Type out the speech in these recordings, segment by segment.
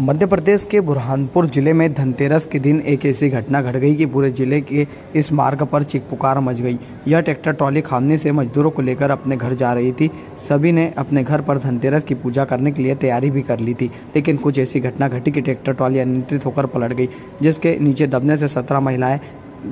मध्य प्रदेश के बुरहानपुर ज़िले में धनतेरस के दिन एक ऐसी घटना घट गई कि पूरे ज़िले के इस मार्ग पर चिकपुकार मच गई। यह ट्रैक्टर ट्रॉली खामने से मजदूरों को लेकर अपने घर जा रही थी। सभी ने अपने घर पर धनतेरस की पूजा करने के लिए तैयारी भी कर ली थी, लेकिन कुछ ऐसी घटना घटी कि ट्रैक्टर ट्रॉली अनियंत्रित होकर पलट गई, जिसके नीचे दबने से सत्रह महिलाएँ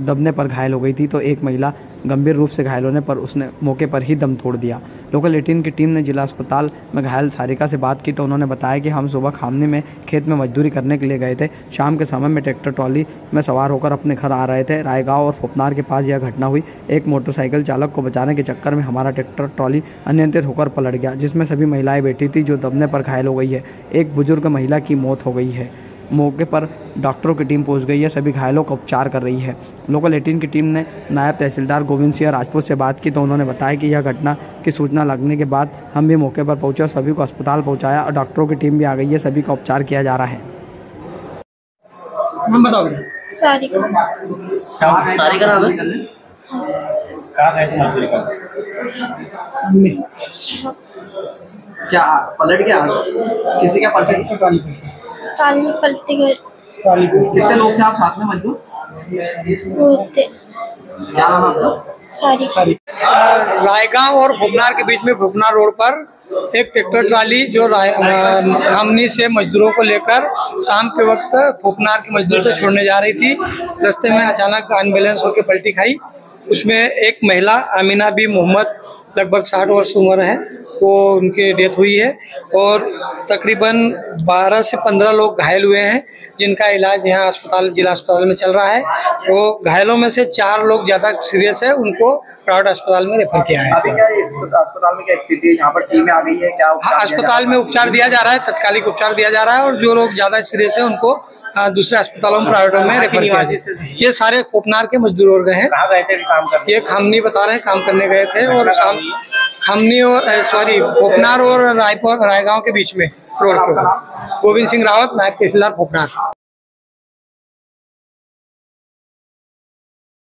दबने पर घायल हो गई थी तो एक महिला गंभीर रूप से घायल होने पर उसने मौके पर ही दम तोड़ दिया। लोकल एटीन की टीम ने जिला अस्पताल में घायल सारिका से बात की तो उन्होंने बताया कि हम सुबह खामने में खेत में मजदूरी करने के लिए गए थे। शाम के समय में ट्रैक्टर ट्रॉली में सवार होकर अपने घर आ रहे थे। रायगांव और फुपनार के पास यह घटना हुई। एक मोटरसाइकिल चालक को बचाने के चक्कर में हमारा ट्रैक्टर ट्रॉली अनियंत्रित होकर पलट गया, जिसमें सभी महिलाएँ बैठी थी, जो दबने पर घायल हो गई है। एक बुज़ुर्ग महिला की मौत हो गई है। मौके पर डॉक्टरों की टीम पहुँच गई है सभी घायलों का उपचार कर रही है। लोकल एटीन की टीम ने नायब तहसीलदार गोविंद सिंह राजपूत से बात की तो उन्होंने बताया कि यह घटना की सूचना लगने के बाद हम भी मौके पर पहुँचे और सभी को अस्पताल पहुँचाया और डॉक्टरों की टीम भी आ गई है सभी का उपचार किया जा रहा है। बताओ सारी सारी का नाम है? क्या पलट गया? किसी का पलट टाली पलटी गए कितने लोग थे आप साथ में मजदूर? होते क्या नाम आपका? सारी। रायगांव और भुपनार के बीच में भुपनार रोड पर एक ट्रैक्टर ट्राली जो खामनी से मजदूरों को लेकर शाम के वक्त भुपनार के मजदूर से छोड़ने जा रही थी। रास्ते में अचानक अनबैलेंस होकर पलटी खाई। उसमें एक महिला अमीना बी मोहम्मद लगभग साठ वर्ष उम्र है। वो उनकी डेथ हुई है और तकरीबन 12 से 15 लोग घायल हुए हैं जिनका इलाज यहाँ अस्पताल जिला अस्पताल में चल रहा है। वो घायलों में से चार लोग ज़्यादा सीरियस है उनको प्राइवेट अस्पताल में रेफर किया है। अभी क्या इस अस्पताल में क्या स्थिति है? यहाँ पर टीमें आ गई है क्या उपचार हाँ दिया जा अस्पताल रहा में है? उपचार दिया जा रहा है तत्कालिक उपचार दिया जा रहा है और जो लोग ज़्यादा सीरियस है उनको दूसरे अस्पतालों में प्राइवेटों में रेफर किया ये सारे कोपनार के मजदूर वर्ग हैं। गए काम करने ये खामनी बता रहे हैं काम करने गए थे और शाम खामनी और सॉरी भोपनार और रायपुर, रायगांव के बीच में, रोड गोविंद सिंह रावत, नायब तहसीलदार कोपनार